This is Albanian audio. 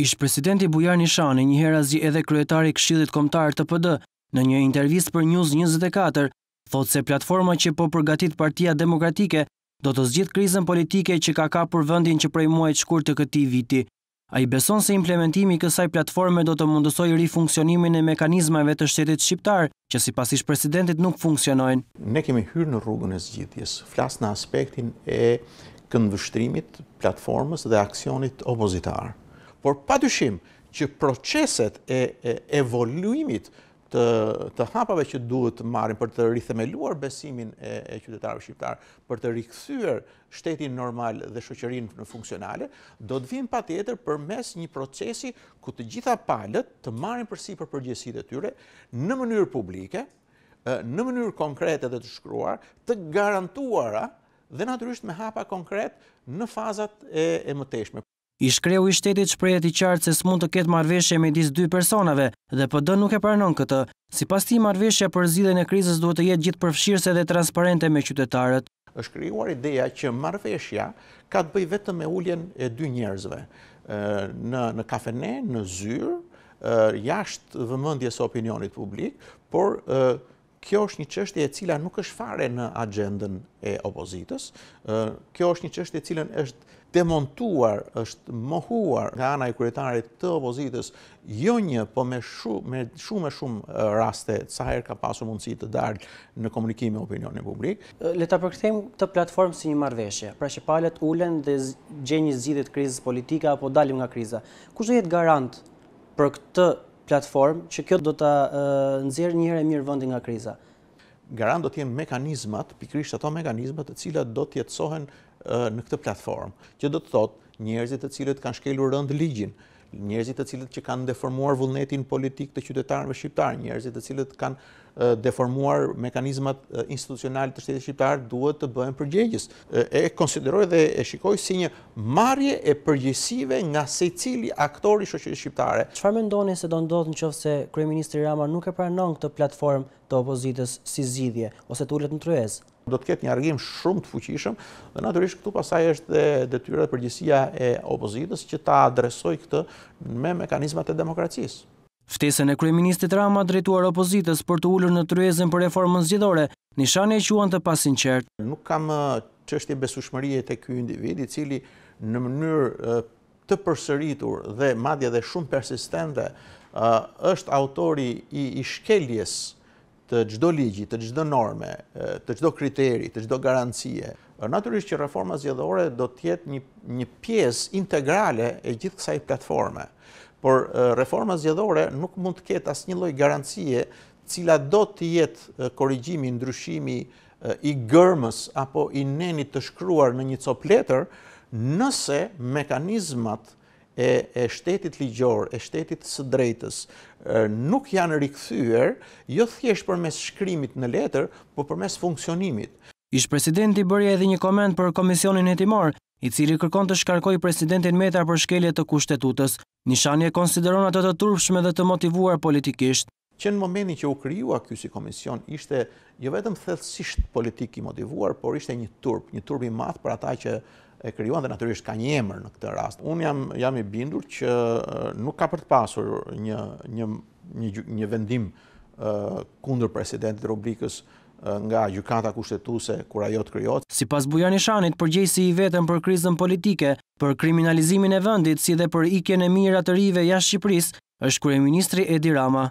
Ish-presidenti Bujar Nishani, njëherazi edhe kryetar i Këshillit Kombëtar të PD, në një intervistë për News njëzet e katër, thotë se platforma që po përgatit Partia Demokratike do të zgjidhë krizën politike që ka kapur vendin që prej muajit shkurt të këtij viti. Ai beson se implementimi i kësaj platforme do të mundësojë rifunksionimin e mekanizmave të shtetit shqiptar, që sipas ish-presidentit nuk funksionojnë. Ne kemi hyrë në rrugën e zgjidhjes, flas në aspektin e këndvështrimit, platformës dhe aksionit opozitar. Por padyshim që proceset e evoluimit të hapave që duhet të marrim për të rithemeluar besimin e qytetarëve shqiptarë, për të rikthyer shtetin normal dhe shoqërinë funksionale, do të vijnë patjetër përmes një procesi ku të gjitha palët të marrin përsipër përgjegjësitë e tyre në mënyrë publike, në mënyrë konkrete dhe të shkruara, të garantuara dhe natyrisht me hapa konkretë në fazat e mëtejshme. Ish-kreu i shtetit shprehet i qartë se s'mund të ketë marrëveshje midis dy personave dhe PD nuk e pranon këtë. Sipas tij, marrëveshja për zgjidhjen e krizës duhet të jetë gjithëpërfshirëse dhe transparente me qytetarët. Është krijuar ideja që marrëveshja ka të bëjë vetëm me uljen e dy njerëzve në kafene, në zyrë, jashtë vëmendjes së opinionit publik, por Kjo është një çështje e cila nuk është fare në axhendën e opozitës. Kjo është një çështje e cila është demontuar, është mohuar nga ana e kryetarit të opozitës, jo një, po me shumë e shumë raste sa herë ka pasur mundësi të dalë në komunikim me opinionin publik. Le ta përkthejmë këtë platformë si një marrëveshje, pra që palët ulen dhe gjejnë një zgjidhje të krizës politike apo dalim nga kriza. Kush do jetë garant për këtë platformë që kjo do ta nxjerrë një herë e mirë vendin nga kriza. Garant do të jenë mekanizmat, pikërisht ato mekanizma të cilat do të jetësohen në këtë platformë, që do të thotë njerëzit të cilët kanë shkelur rëndë ligjin, njerëzit të cilët që kanë deformuar vullnetin politik të qytetarëve shqiptarë, njerëzit të cilët kanë deformuar mekanizmat institucionalë të shtetit shqiptar duhet të bëhen përgjegjës. E konsideroj dhe e shikoj si një marrje e përgjegjësive nga secili aktor i shoqërisë shqiptare. Çfarë mendoni se do ndodhë në qoftë se kryeministri Rama nuk e pranon këtë platformë të opozitës si zgjidhje, ose të ulet në tryezë? Do të ketë një reagim shumë të fuqishëm dhe natyrisht këtu pastaj është dhe detyra dhe përgjegjësia e opozitës që ta adresojë këtë me mekanizmat e demokracisë. Ftesën e kryeministrit Rama drejtuar opozitës për të ulur në tryezën për reformën zgjedhore, Nishani e quan të pasinqertë. Nuk ka më çështje besueshmërie tek ky individ, i cili në mënyrë të përsëritur dhe madje edhe shumë persistente është autori i shkeljes të çdo ligji, të çdo norme, të çdo kriteri, të çdo garancie, natyrisht që reforma zgjedhore do të jetë një një pjesë integrale e gjithë kësaj platforme. Por reforma zgjedhore nuk mund të ketë asnjë lloj garancie cila do të jetë korrigjimi, ndryshimi i gërmës apo i nenit të shkruar në një copë letër, nëse mekanizmat e e shtetit ligjor, e shtetit së drejtës, nuk janë rikthyer, jo thjesht përmes shkrimit në letër, po përmes funksionimit. Ish-presidenti bëri edhe një koment për Komisionin Hetimor, i cili kërkon të shkarkojë presidentin Meta për shkelje të Kushtetutës. Nishani e konsideron atë të turpshme dhe të motivuar politikisht. Që në momentin që u krijua ky si komision ishte jo vetëm thellësisht politik i motivuar, por ishte një turp, një turp i madh për ata që e krijuan dhe natyrisht ka një emër në këtë rast. Unë jam jam i bindur që nuk ka për të pasur një një një një vendim kundër presidentit Republikës nga Gjykata Kushtetuese kur ajo të krijohet. Sipas Bujar Nishanit, përgjegjësi i vetëm për krizën politike, për kriminalizimin e vendit si dhe për ikjen e mijëra të rinjve jashtë Shqipërisë, është kryeministri Edi Rama.